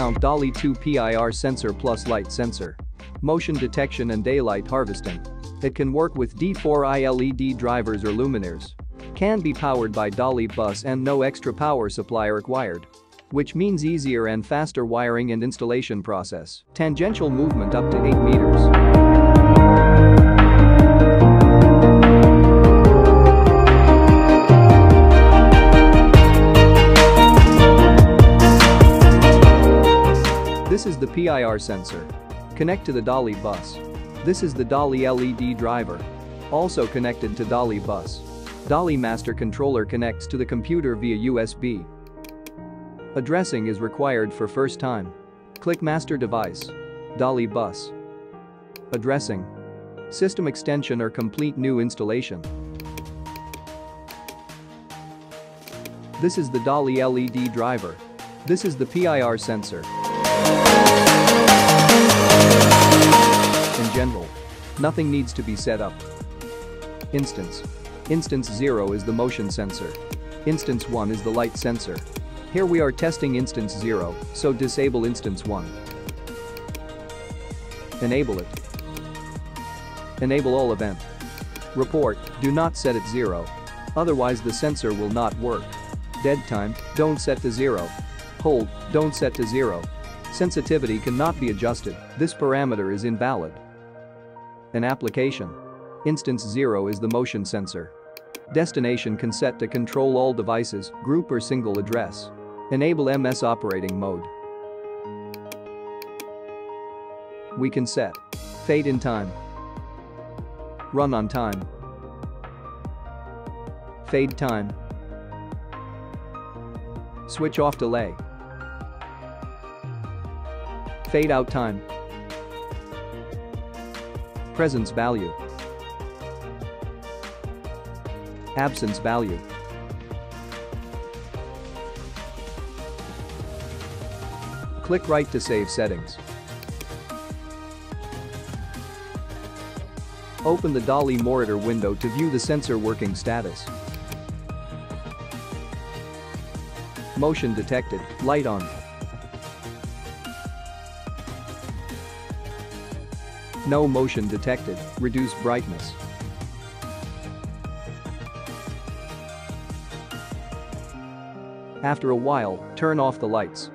mount DALI 2 PIR sensor plus light sensor. Motion detection and daylight harvesting. It can work with D4i LED drivers or luminaires. Can be powered by DALI bus and no extra power supply required. Which means easier and faster wiring and installation process. Tangential movement up to 8 meters. PIR sensor. Connect to the DALI bus. This is the DALI LED driver. Also connected to DALI bus. DALI master controller connects to the computer via USB. Addressing is required for first time. Click master device. DALI bus. Addressing. System extension or complete new installation. This is the DALI LED driver. This is the PIR sensor. General, nothing needs to be set up. Instance. Instance 0 is the motion sensor. Instance 1 is the light sensor. Here we are testing instance 0, so disable instance 1. Enable it. Enable all event. Report, do not set it 0. Otherwise the sensor will not work. Dead time, don't set to 0. Hold, don't set to 0. Sensitivity cannot be adjusted, this parameter is invalid. An application. Instance 0 is the motion sensor. Destination can set to control all devices, group or single address. Enable MS operating mode. We can set fade in time, run on time, fade time, switch off delay, fade out time, presence value, absence value. Click right to save settings. Open the DALI monitor window to view the sensor working status. Motion detected, light on. No motion detected, reduce brightness. After a while, turn off the lights.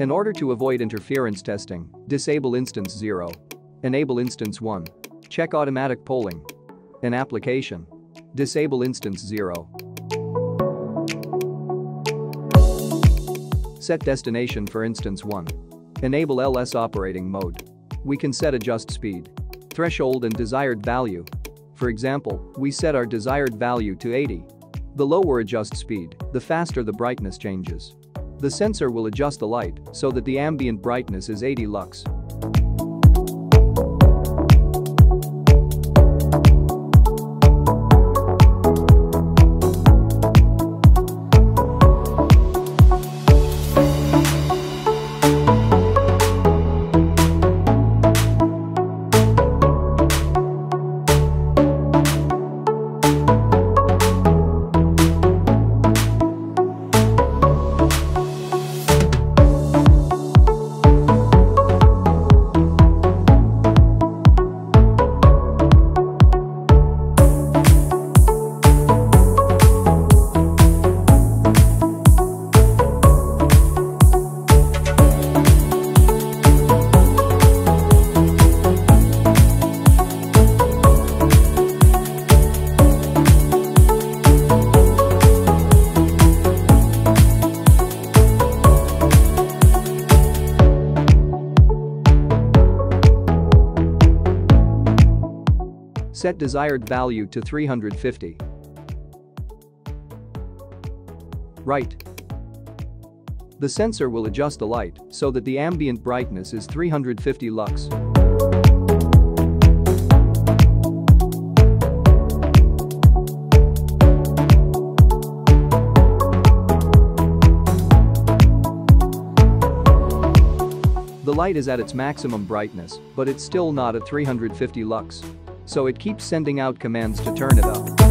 In order to avoid interference testing, disable instance 0. Enable instance 1. Check automatic polling. In application. Disable instance 0. Set destination for instance 1. Enable LS operating mode. We can set adjust speed, threshold and desired value. For example, we set our desired value to 80. The lower adjust speed, the faster the brightness changes. The sensor will adjust the light so that the ambient brightness is 80 lux. Set desired value to 350. Right. The sensor will adjust the light so that the ambient brightness is 350 lux. The light is at its maximum brightness, but it's still not at 350 lux. So it keeps sending out commands to turn it up.